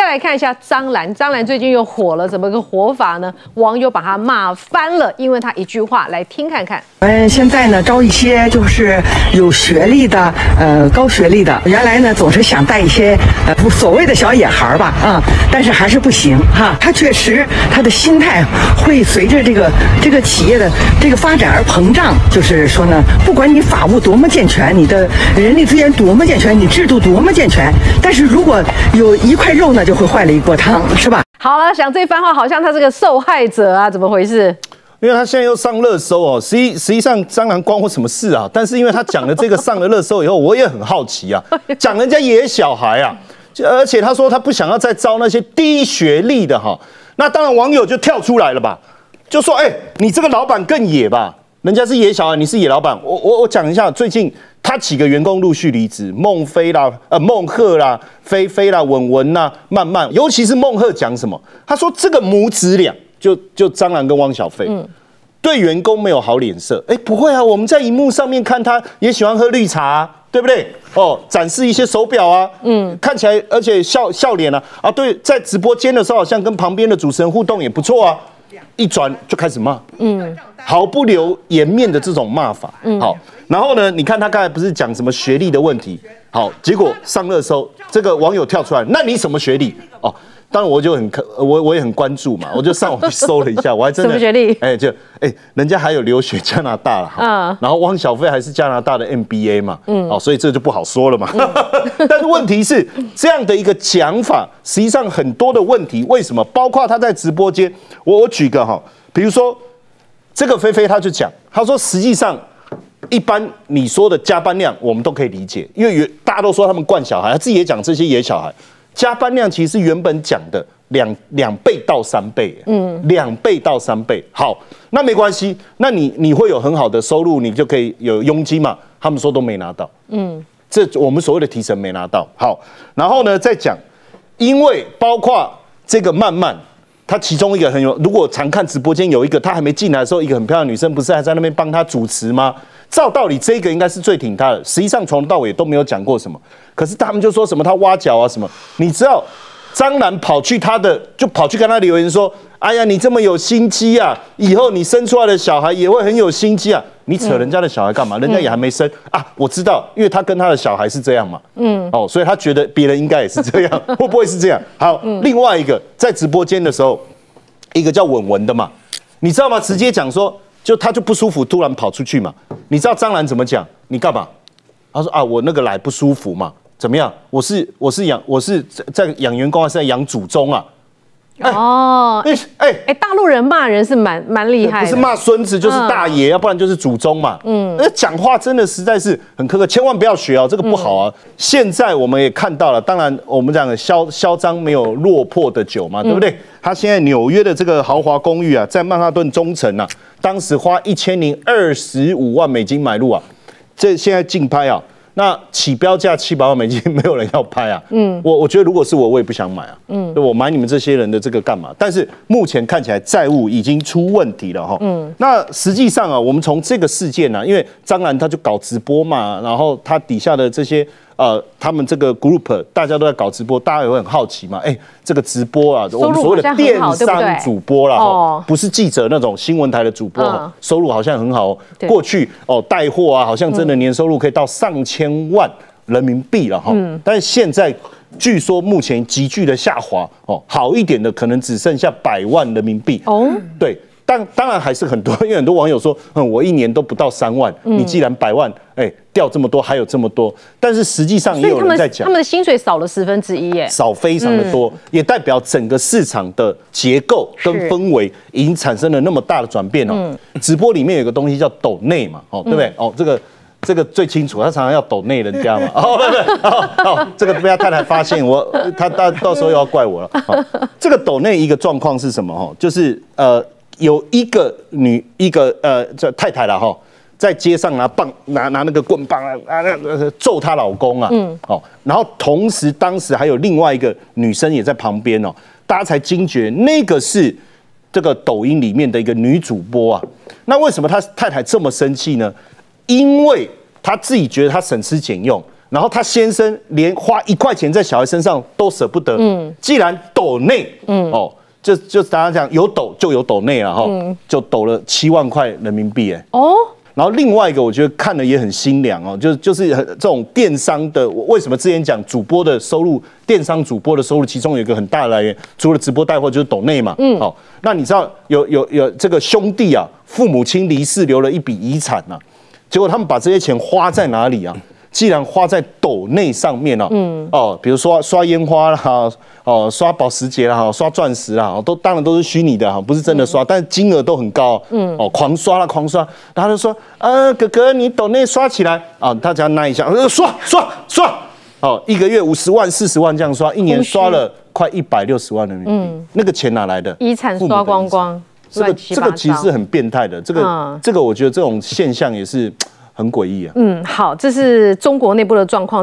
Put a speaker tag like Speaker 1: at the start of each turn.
Speaker 1: 再来看一下张兰，张兰最近又火了，怎么个火法呢？网友把她骂翻了，因为她一句话，来听看看。
Speaker 2: 嗯，现在呢招一些就是有学历的，呃，高学历的。原来呢总是想带一些呃所谓的小野孩儿吧，啊，但是还是不行哈。他确实他的心态会随着这个这个企业的这个发展而膨胀。就是说呢，不管你法务多么健全，你的人力资源多么健全，你制度多么健全，但是如果有一块肉呢，就会坏了一锅汤，是吧？
Speaker 1: 好了，想这番话好像他是个受害者啊，怎么回事？
Speaker 3: 因为他现在又上热搜哦，实际实际上蟑螂关我什么事啊？但是因为他讲了这个上了热搜以后，我也很好奇啊，讲人家野小孩啊，而且他说他不想要再招那些低学历的哈，那当然网友就跳出来了吧，就说哎，你这个老板更野吧？人家是野小孩，你是野老板。我我我讲一下，最近他几个员工陆续离职，孟非啦，呃，孟鹤啦，菲菲啦，文文啦，慢慢，尤其是孟鹤讲什么？他说这个母子俩。就就张兰跟汪小菲，对员工没有好脸色。哎，不会啊，我们在荧幕上面看他也喜欢喝绿茶，对不对？哦，展示一些手表啊，嗯，看起来而且笑笑脸啊，啊，对，在直播间的时候好像跟旁边的主持人互动也不错啊。一转就开始骂，嗯，毫不留颜面的这种骂法，嗯，好，然后呢，你看他刚才不是讲什么学历的问题，好，结果上热搜，这个网友跳出来，那你什么学历？哦。当然我就很我我也很关注嘛，我就上网去搜了一下，我还真的
Speaker 1: 什么学历？
Speaker 3: 哎，就哎，人家还有留学加拿大了哈，嗯，然后汪小菲还是加拿大的 MBA 嘛，嗯，哦，所以这就不好说了嘛。但是问题是这样的一个讲法，实际上很多的问题，为什么？包括他在直播间，我我举个哈，比如说这个菲菲他就讲，他说实际上一般你说的加班量我们都可以理解，因为大家都说他们惯小孩，他自己也讲这些野小孩。加班量其实原本讲的两两倍到三倍，嗯，两倍到三倍。好，那没关系，那你你会有很好的收入，你就可以有佣金嘛？他们说都没拿到，嗯，这我们所谓的提成没拿到。好，然后呢再讲，因为包括这个曼曼，他其中一个很有，如果常看直播间有一个，他还没进来的时候，一个很漂亮女生不是还在那边帮他主持吗？照道理，这个应该是最挺他的。实际上从头到尾都没有讲过什么。可是他们就说什么他挖角啊什么？你知道张楠跑去他的，就跑去跟他留言说：“哎呀，你这么有心机啊，以后你生出来的小孩也会很有心机啊！你扯人家的小孩干嘛？人家也还没生啊！我知道，因为他跟他的小孩是这样嘛。嗯，哦，所以他觉得别人应该也是这样，会不会是这样？好，另外一个在直播间的时候，一个叫文文的嘛，你知道吗？直接讲说。就他就不舒服，突然跑出去嘛？你知道张兰怎么讲？你干嘛？他说啊，我那个来不舒服嘛？怎么样？我是我是养我是在在养员工还是在养祖宗啊？
Speaker 1: 哦，哎哎哎，大陆人骂人是蛮蛮厉害，
Speaker 3: 不是骂孙子就是大爷，要不然就是祖宗嘛。嗯，那讲话真的实在是很苛刻，千万不要学哦，这个不好啊。现在我们也看到了，当然我们讲的嚣嚣张没有落魄的久嘛，对不对？他现在纽约的这个豪华公寓啊，在曼哈顿中城啊，当时花一千零二十五万美金买入啊，这现在竞拍啊。那起标价七百万美金，没有人要拍啊。嗯，我我觉得如果是我，我也不想买啊。嗯，我买你们这些人的这个干嘛？但是目前看起来债务已经出问题了哈。嗯，那实际上啊，我们从这个事件呢，因为张兰他就搞直播嘛，然后他底下的这些。呃，他们这个 group 大家都在搞直播，大家也会很好奇嘛。哎，这个直播啊，我们所谓的电商主播啦，不是记者那种新闻台的主播，收入好像很好。哦过去哦，带货啊，好像真的年收入可以到上千万人民币了哈。但是现在据说目前急剧的下滑哦，好一点的可能只剩下百万人民币哦。对。但当然还是很多，因为很多网友说，嗯，我一年都不到三万，你既然百万，哎，掉这么多，还有这么多，但是实际上也有人在讲，
Speaker 1: 他们的薪水少了十分之一，耶，
Speaker 3: 少非常的多，也代表整个市场的结构跟氛围已经产生了那么大的转变哦。直播里面有个东西叫抖内嘛，哦，对不对？哦，这个这个最清楚，他常常要抖内人家嘛，哦，不不，哦，这个被他太太发现我，他到到时候又要怪我了。这个抖内一个状况是什么？哈，就是呃。有一个女一个呃这太太了哈，在街上拿棒拿拿那个棍棒啊啊那揍她老公啊，嗯，哦，然后同时当时还有另外一个女生也在旁边哦，大家才惊觉那个是这个抖音里面的一个女主播啊。那为什么她太太这么生气呢？因为她自己觉得她省吃俭用，然后他先生连花一块钱在小孩身上都舍不得。嗯，既然抖内，嗯，哦，就就大家讲有抖就有抖内了哈，就抖了七万块人民币，哎，哦。然后另外一个，我觉得看了也很心凉哦，就就是这种电商的，为什么之前讲主播的收入，电商主播的收入，其中有一个很大的来源，除了直播带货就是抖内嘛，嗯，好，那你知道有有有这个兄弟啊，父母亲离世留了一笔遗产呐，结果他们把这些钱花在哪里啊？既然花在抖内上面了，嗯，哦，比如说刷烟花啦，哦，刷保时捷啦，刷钻石啦，都当然都是虚拟的哈，不是真的刷，但是金额都很高，嗯，哦，狂刷了，狂刷，然后就说，呃，哥哥，你抖内刷起来啊，大家拿一下，刷刷刷，哦，一个月五十万、四十万这样刷，一年刷了快一百六十万人民币，那个钱哪来的？
Speaker 1: 遗产刷光光，
Speaker 3: 这个这个其实很变态的，这个这个我觉得这种现象也是。很诡异啊！
Speaker 1: 嗯，好，这是中国内部的状况。